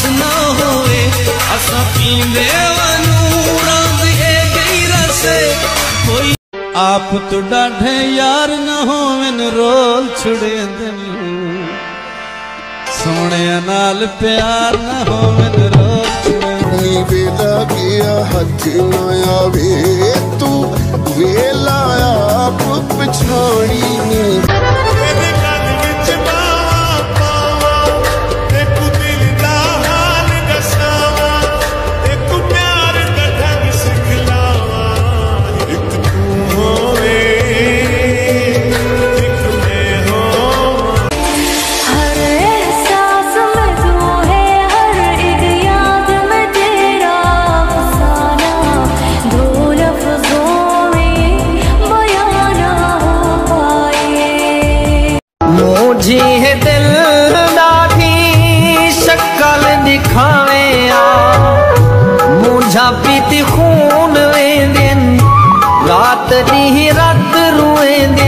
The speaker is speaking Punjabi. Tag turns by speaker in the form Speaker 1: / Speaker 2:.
Speaker 1: ਭਾਵੇਂ ਨਾ ਹੋਵੇ, ਅਸਾਂ ਪੀਂਦੇ ਵਾਨੂੰ ਰੰਗ ਗਈ ਰਸੇ। ਕੋਈ ਆਪ ਤੋਂ ਡਾਢੇ ਯਾਰ ਨਾ ਹੋਵਨ, ਰੋਲ ਛੁੜੇਂਦੇ ਸੋਹਣਿਆਂ ਨਾਲ ਪਿਆਰ ਨਾ ਹੋਵਨ, ਰੋਲ ਛੁੜੇਂਦੇ
Speaker 2: ਵੇਲਾ ਗਿਆ, ਹੱਥ ਨਾ ਆਵੇ ਤੂੰ। ਵੇਲਾ ਆਪ ਪਛਾਣੀ ਨੀ।
Speaker 3: जी है दिल ॾाढी शकल ॾेखारे आ मुंहिंजा पीती खून दिन रात नहीं रात रुए दिन